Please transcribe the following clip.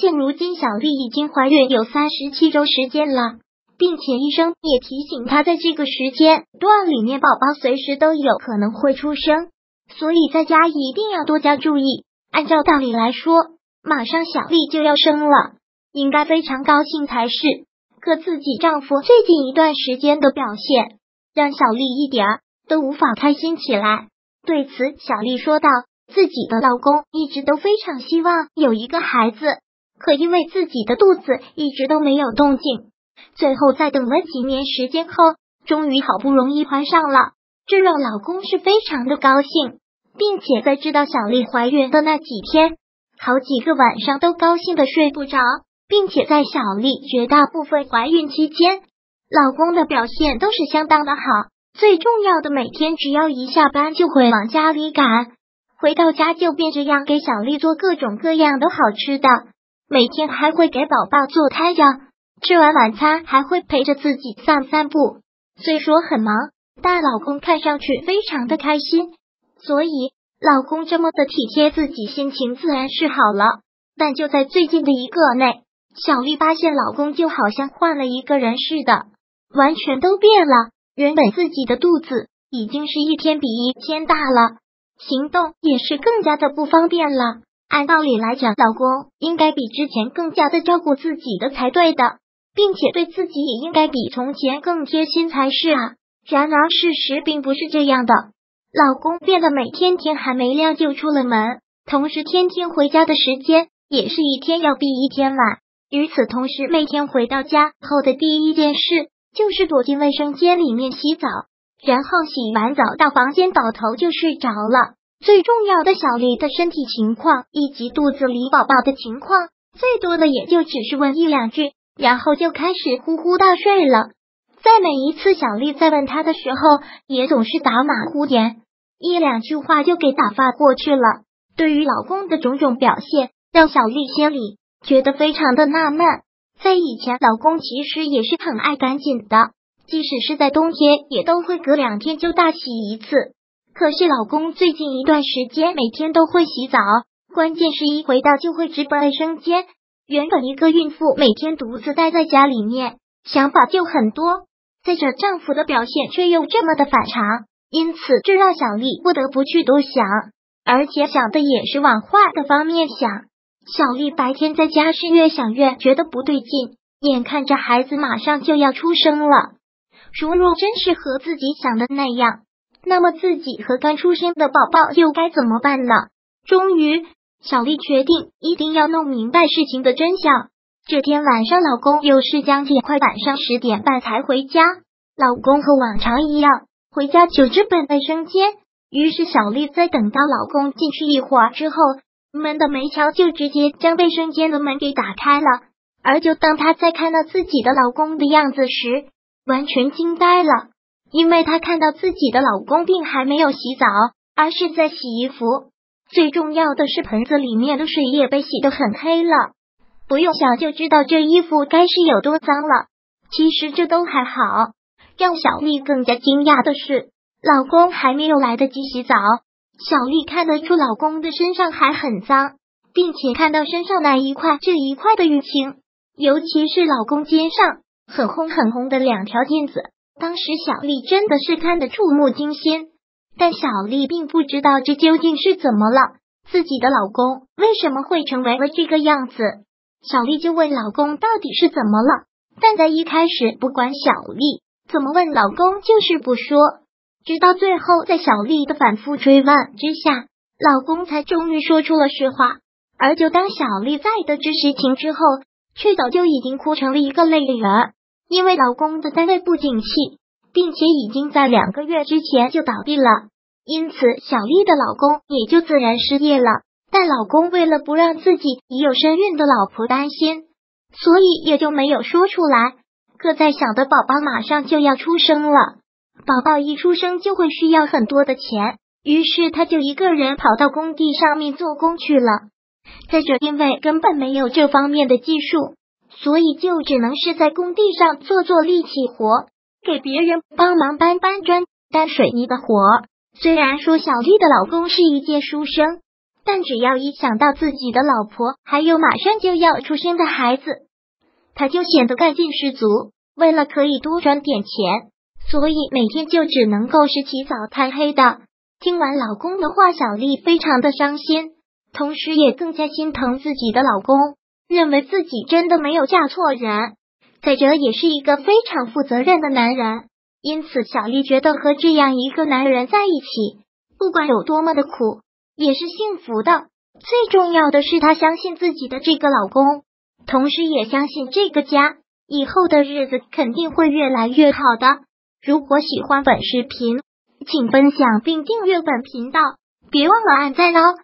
现如今小丽已经怀孕有三十七周时间了，并且医生也提醒她，在这个时间段里面，宝宝随时都有可能会出生，所以在家一定要多加注意。按照道理来说，马上小丽就要生了，应该非常高兴才是。可自己丈夫最近一段时间的表现，让小丽一点儿都无法开心起来。对此，小丽说道：“自己的老公一直都非常希望有一个孩子，可因为自己的肚子一直都没有动静，最后在等了几年时间后，终于好不容易怀上了。这让老公是非常的高兴，并且在知道小丽怀孕的那几天，好几个晚上都高兴的睡不着。”并且在小丽绝大部分怀孕期间，老公的表现都是相当的好。最重要的，每天只要一下班就会往家里赶，回到家就变这样给小丽做各种各样的好吃的，每天还会给宝宝做胎教。吃完晚餐还会陪着自己散散步。虽说很忙，但老公看上去非常的开心。所以，老公这么的体贴自己，心情自然是好了。但就在最近的一个内。小丽发现老公就好像换了一个人似的，完全都变了。原本自己的肚子已经是一天比一天大了，行动也是更加的不方便了。按道理来讲，老公应该比之前更加的照顾自己的才对的，并且对自己也应该比从前更贴心才是啊。然而事实并不是这样的，老公变得每天天还没亮就出了门，同时天天回家的时间也是一天要比一天晚。与此同时，每天回到家后的第一件事就是躲进卫生间里面洗澡，然后洗完澡到房间倒头就睡着了。最重要的，小丽的身体情况以及肚子里宝宝的情况，最多的也就只是问一两句，然后就开始呼呼大睡了。在每一次小丽在问他的时候，也总是打马虎眼，一两句话就给打发过去了。对于老公的种种表现，让小丽心里。觉得非常的纳闷，在以前，老公其实也是很爱干净的，即使是在冬天，也都会隔两天就大洗一次。可是，老公最近一段时间每天都会洗澡，关键是一回到就会直奔卫生间。原本一个孕妇每天独自待在家里面，想法就很多，再者丈夫的表现却又这么的反常，因此这让小丽不得不去多想，而且想的也是往坏的方面想。小丽白天在家是越想越觉得不对劲，眼看着孩子马上就要出生了，如若真是和自己想的那样，那么自己和刚出生的宝宝又该怎么办呢？终于，小丽决定一定要弄明白事情的真相。这天晚上，老公又是将近快晚上十点半才回家。老公和往常一样，回家就直奔卫生间。于是，小丽在等到老公进去一会儿之后。门的没敲，就直接将卫生间的门给打开了。而就当她在看到自己的老公的样子时，完全惊呆了，因为她看到自己的老公并还没有洗澡，而是在洗衣服。最重要的是，盆子里面的水也被洗得很黑了。不用想就知道这衣服该是有多脏了。其实这都还好，让小丽更加惊讶的是，老公还没有来得及洗澡。小丽看得出老公的身上还很脏，并且看到身上那一块这一块的淤青，尤其是老公肩上很红很红的两条印子。当时小丽真的是看得触目惊心，但小丽并不知道这究竟是怎么了，自己的老公为什么会成为了这个样子？小丽就问老公到底是怎么了，但在一开始不管小丽怎么问，老公就是不说。直到最后，在小丽的反复追问之下，老公才终于说出了实话。而就当小丽在得知实情之后，却早就已经哭成了一个泪人。因为老公的单位不景气，并且已经在两个月之前就倒闭了，因此小丽的老公也就自然失业了。但老公为了不让自己已有身孕的老婆担心，所以也就没有说出来。可在想的宝宝马上就要出生了。宝宝一出生就会需要很多的钱，于是他就一个人跑到工地上面做工去了。再者，因为根本没有这方面的技术，所以就只能是在工地上做做力气活，给别人帮忙搬搬砖、担水泥的活。虽然说小丽的老公是一介书生，但只要一想到自己的老婆还有马上就要出生的孩子，他就显得干劲十足。为了可以多赚点钱，所以每天就只能够是起早贪黑的。听完老公的话，小丽非常的伤心，同时也更加心疼自己的老公，认为自己真的没有嫁错人。再者，也是一个非常负责任的男人，因此小丽觉得和这样一个男人在一起，不管有多么的苦，也是幸福的。最重要的是，她相信自己的这个老公，同时也相信这个家以后的日子肯定会越来越好的。如果喜欢本视频，请分享并订阅本频道，别忘了按赞哦！